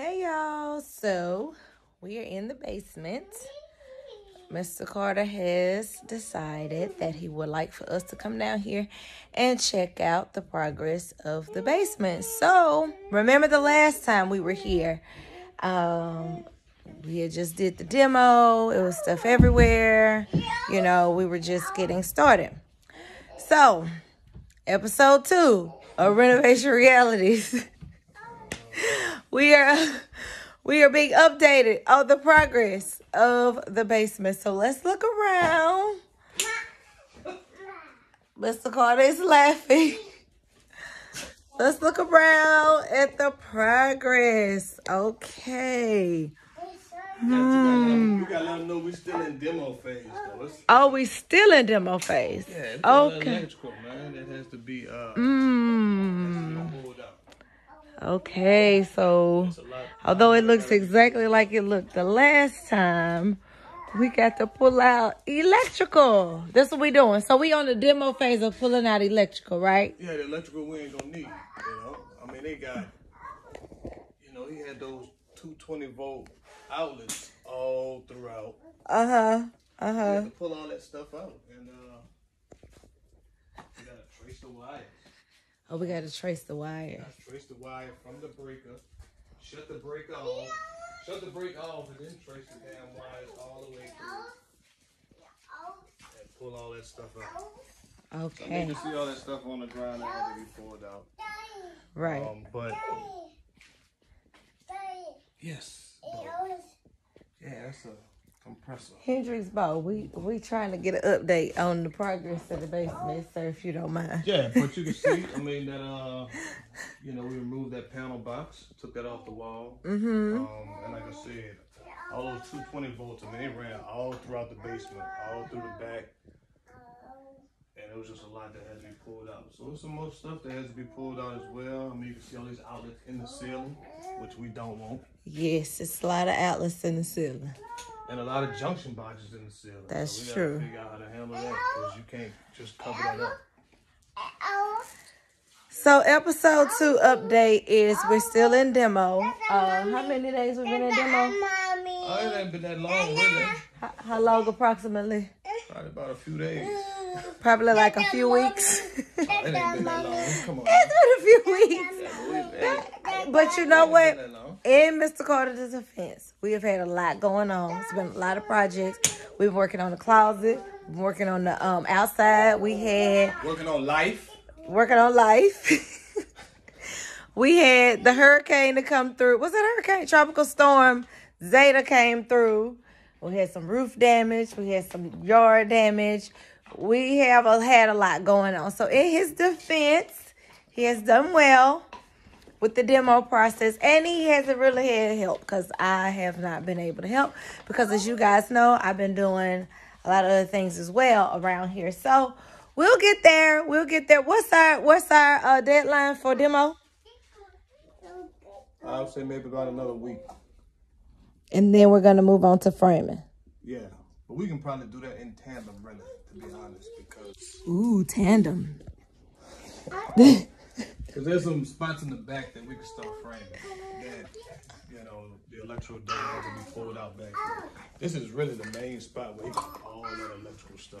Hey y'all, so we are in the basement. Mr. Carter has decided that he would like for us to come down here and check out the progress of the basement. So, remember the last time we were here? Um, we just did the demo. It was stuff everywhere. You know, we were just getting started. So, episode two of Renovation Realities. we are we are being updated on the progress of the basement. So let's look around. Mr. Carter is laughing. Let's look around at the progress. Okay. Hmm. You gotta know we still in demo phase though. Oh, we still in demo phase. yeah, Okay. electrical, man. That has to be uh Mmm. Okay, so It's a lot. although it looks exactly like it looked the last time, we got to pull out electrical. That's what we doing. So we on the demo phase of pulling out electrical, right? Yeah, the electrical we ain't gonna need. You know, I mean they got. You know, he had those 220 volt outlets all throughout. Uh huh. Uh We huh. pull all that stuff out, and uh, we gotta trace the wires. Oh, we got to trace the wires. Gotta trace the wire from the breaker. Shut the breaker off. Shut the breaker off, and then trace the damn wires all the way through. And pull all that stuff out. I Okay. need to see all that stuff on the ground that had to be pulled out. Right. Um, but yes, yeah, that's a compressor. Hendrix Bow, we we trying to get an update on the progress of the basement, sir, if you don't mind. Yeah, but you can see, I mean that uh, you know, we removed that panel box, took that off the wall. Mm-hmm. Um, and like I said, all those 220 volts, I mean, they ran all throughout the basement, all through the back. And it was just a lot that had to be pulled out. So there's some more stuff that has to be pulled out as well. I mean, you can see all these outlets in the ceiling, which we don't want. Yes, it's a lot of outlets in the ceiling. And a lot of junction boxes in the ceiling. That's so we true. Figure out how to handle that because you can't just cover that up. So episode two update is we're still in demo. Uh, how many days we've been in demo? Oh, it ain't been that long, really. How, how long approximately? Probably about a few days. Probably like a few weeks. It ain't been that long. Come on. it's been a few weeks. Yeah, But you know what? been that long. In Mr. Carter's defense, we have had a lot going on. It's been a lot of projects. We've been working on the closet, been working on the um outside. We had Working on life. working on life. we had the hurricane to come through. Was it a hurricane? Tropical storm. Zeta came through. We had some roof damage. We had some yard damage. We have a, had a lot going on. So in his defense, he has done well with the demo process and he hasn't really had help because I have not been able to help because as you guys know, I've been doing a lot of other things as well around here. So we'll get there. We'll get there. What's our what's our uh, deadline for demo? I would say maybe about another week. And then we're gonna move on to framing. Yeah. But we can probably do that in tandem, really, to be honest, because Ooh, tandem. cause there's some spots in the back that we can start framing. That, you know, the electrical damage to be pulled out back there. This is really the main spot where he got all that electrical stuff.